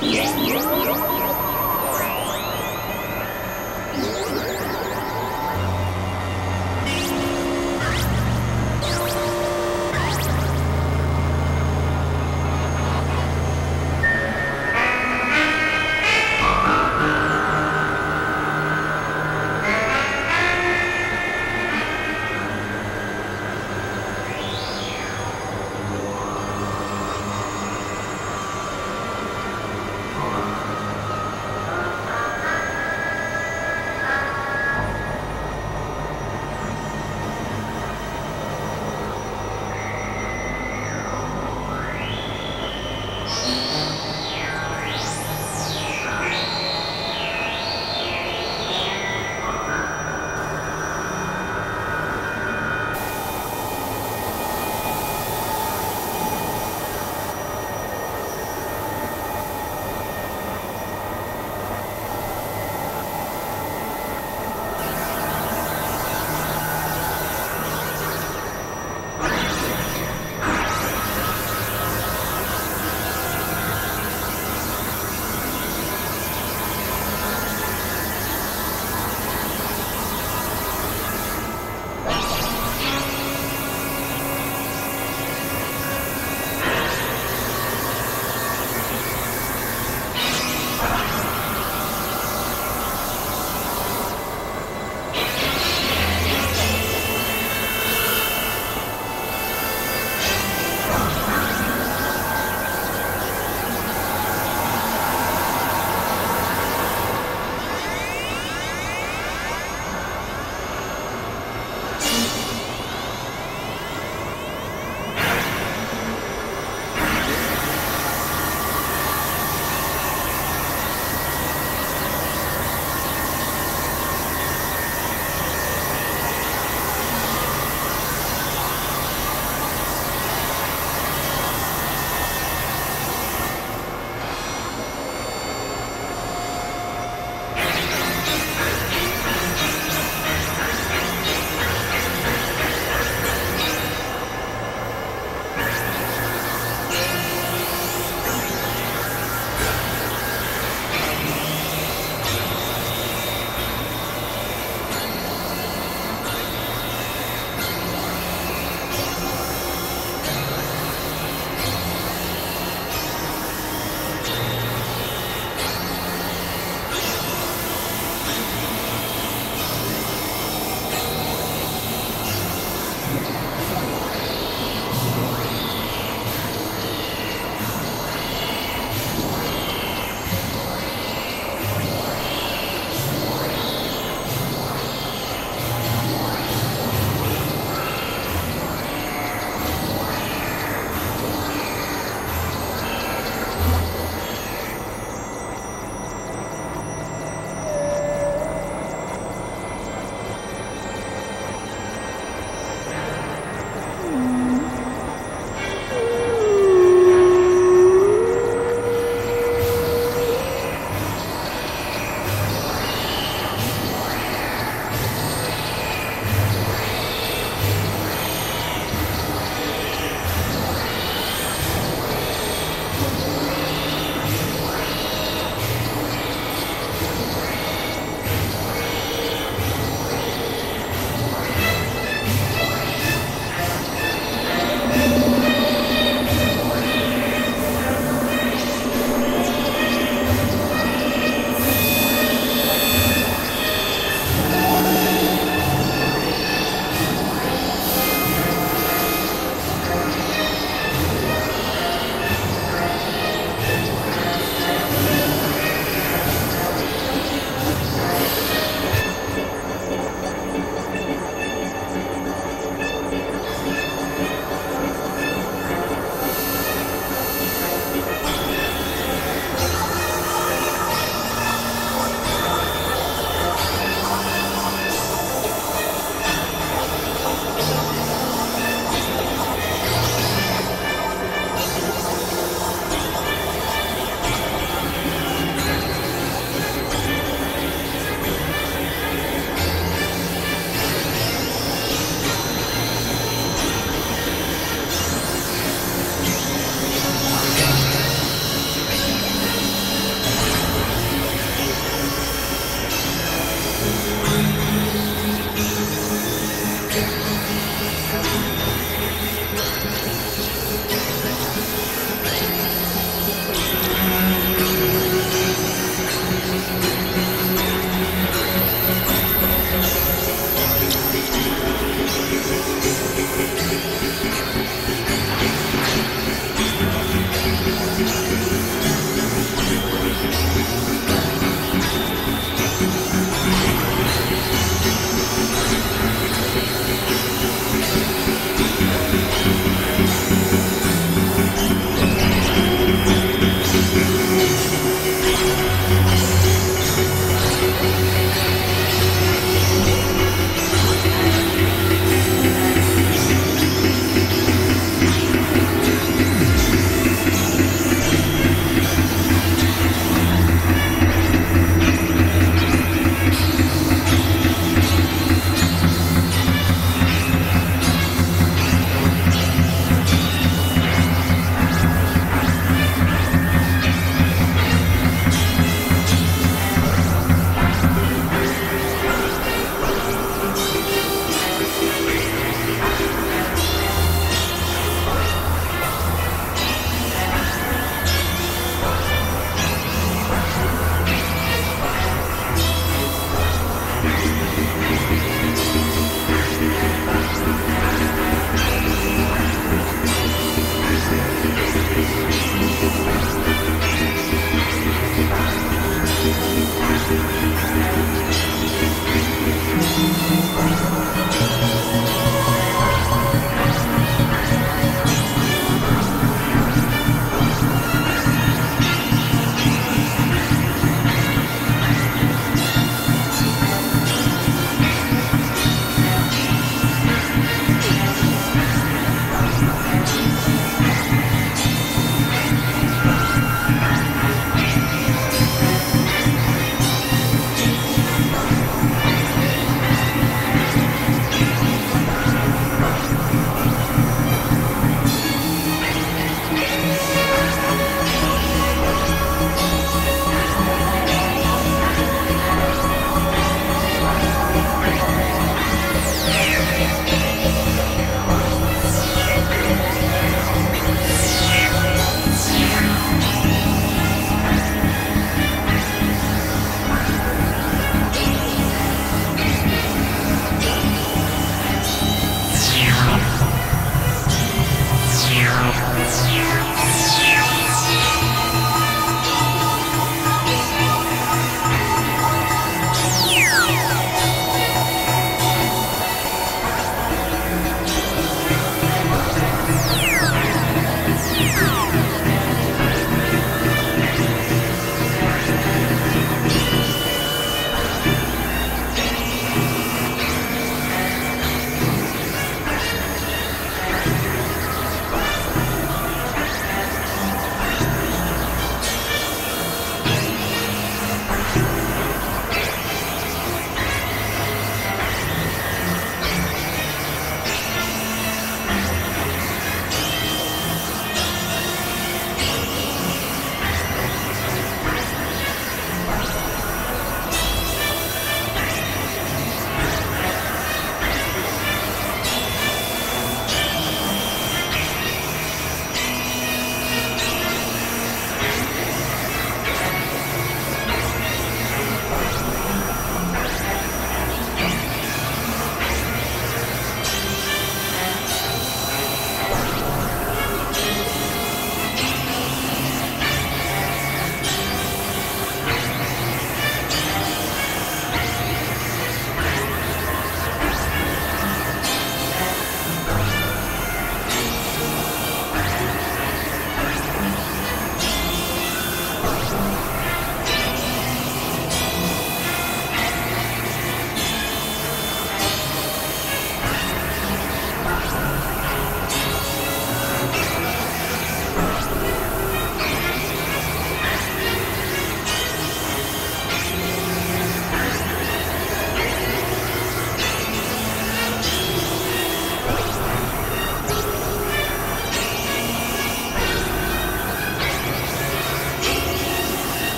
Yeah. yeah, yeah.